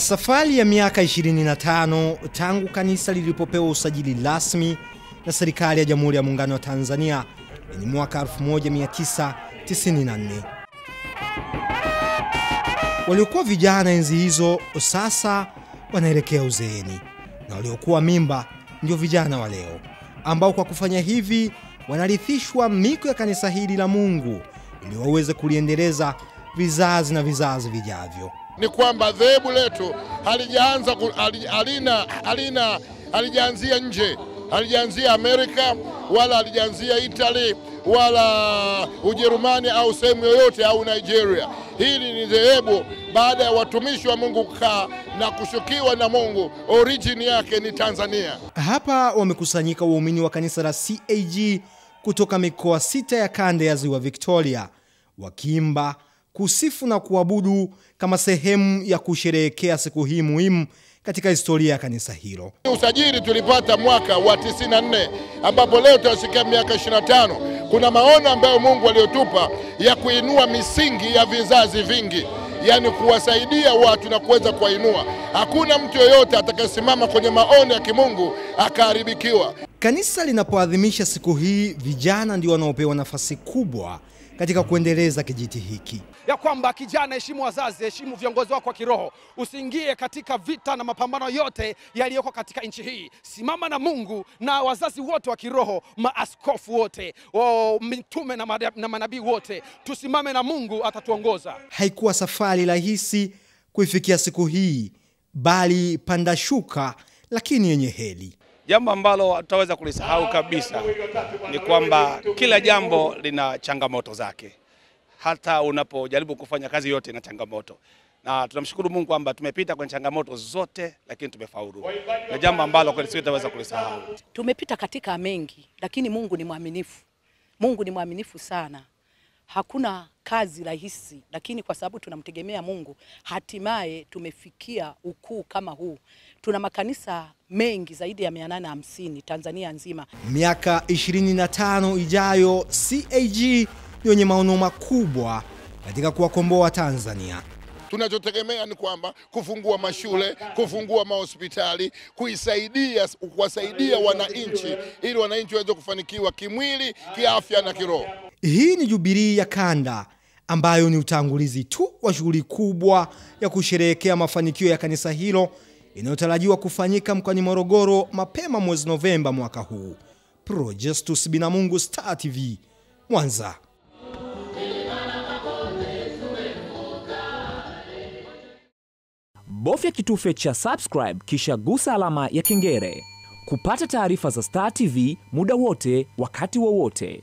Safari ya miaka 25 tangu kanisa lilipopewa usajili rasmi na serikali ya Jamhuri ya Muungano wa Tanzania ni mwaka 1994. Waliokuwa vijana enzi hizo sasa wanaelekea uzeeni, na waliokuwa mimba ndio vijana wa leo, ambao kwa kufanya hivi wanarithishwa miko ya kanisa hili la Mungu ili waweze kuliendeleza vizazi na vizazi vijavyo. Ni kwamba dhehebu letu halijaanza halina halina halijaanzia nje, halijaanzia Amerika wala halijaanzia Italy wala Ujerumani au sehemu yoyote au Nigeria. Hili ni dhehebu baada ya watumishi wa Mungu kukaa na kushukiwa na Mungu, origin yake ni Tanzania. Hapa wamekusanyika waumini wa kanisa la CAG kutoka mikoa sita ya kanda ya ziwa Victoria, wakiimba, kusifu na kuabudu kama sehemu ya kusherehekea siku hii muhimu katika historia ya kanisa hilo. Usajili tulipata mwaka wa 94 ambapo leo tunasikia miaka 25. Kuna maono ambayo Mungu aliyotupa ya kuinua misingi ya vizazi vingi, yaani kuwasaidia watu na kuweza kuwainua. Hakuna mtu yoyote atakayesimama kwenye maono ya kimungu akaharibikiwa. Kanisa linapoadhimisha siku hii, vijana ndio wanaopewa nafasi kubwa katika kuendeleza kijiti hiki. Ya kwamba kijana, heshimu wazazi, heshimu viongozi wako wa kiroho, usiingie katika vita na mapambano yote yaliyoko katika nchi hii. Simama na Mungu na wazazi wote wa kiroho, maaskofu wote, o, mitume na, na manabii wote, tusimame na Mungu, atatuongoza. Haikuwa safari rahisi kuifikia siku hii, bali panda shuka, lakini yenye heli. Jambo ambalo hatutaweza kulisahau kabisa ni kwamba kila jambo lina changamoto zake. Hata unapojaribu kufanya kazi yote na changamoto, na tunamshukuru Mungu kwamba tumepita kwenye changamoto zote, lakini tumefaulu. Na jambo ambalo kweli sitaweza kulisahau. Tumepita katika mengi, lakini Mungu ni mwaminifu. Mungu ni mwaminifu sana. Hakuna kazi rahisi, lakini kwa sababu tunamtegemea Mungu, hatimaye tumefikia ukuu kama huu. Tuna makanisa mengi zaidi ya 850 Tanzania nzima. Miaka 25 ijayo, CAG ni wenye maono makubwa katika kuwakomboa Tanzania. Tunachotegemea ni kwamba kufungua mashule, kufungua mahospitali, kuisaidia kuwasaidia wananchi ili wananchi waweze kufanikiwa kimwili, kiafya na kiroho. Hii ni Jubilii ya Kanda ambayo ni utangulizi tu wa shughuli kubwa ya kusherehekea mafanikio ya kanisa hilo inayotarajiwa kufanyika mkoani Morogoro mapema mwezi Novemba mwaka huu. Projestus Binamungu, Star TV, Mwanza. Bofya kitufe cha subscribe kisha gusa alama ya kengele kupata taarifa za Star TV muda wote, wakati wowote.